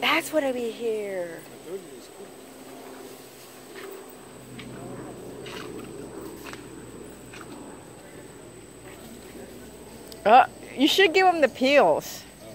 That's what I be here. Uh, you should give them the peels. Oh.